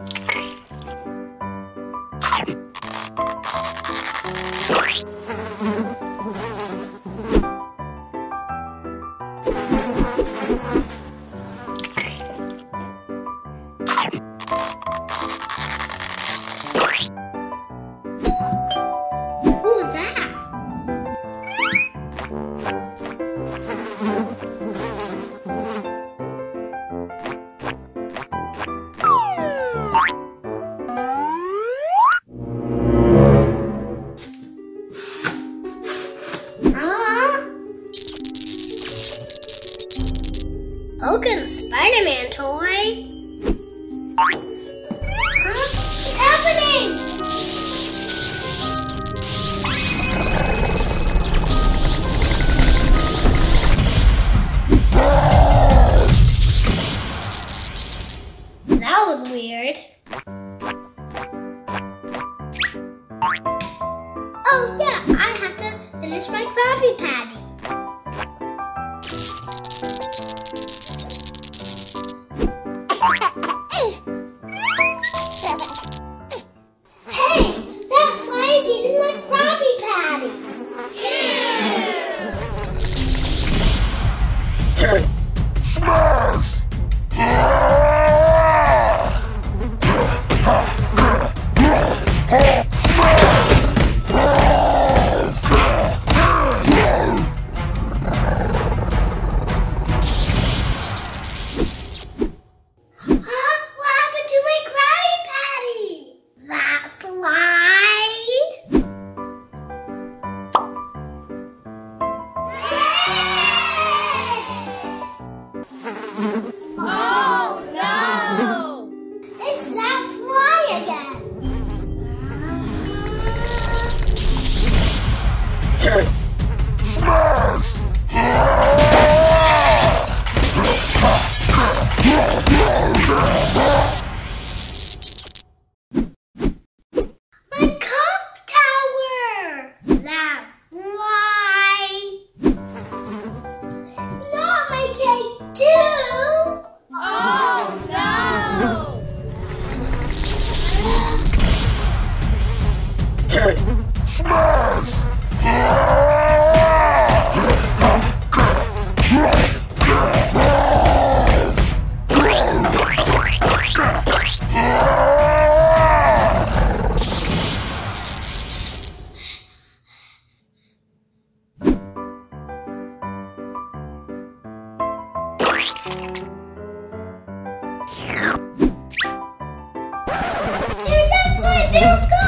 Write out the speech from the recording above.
はい。Logan Spider-Man toy. Huh? What's happening? That was weird. Oh yeah, I have to finish my Krabby Patty. Too. Oh no! There's Ты такой белка!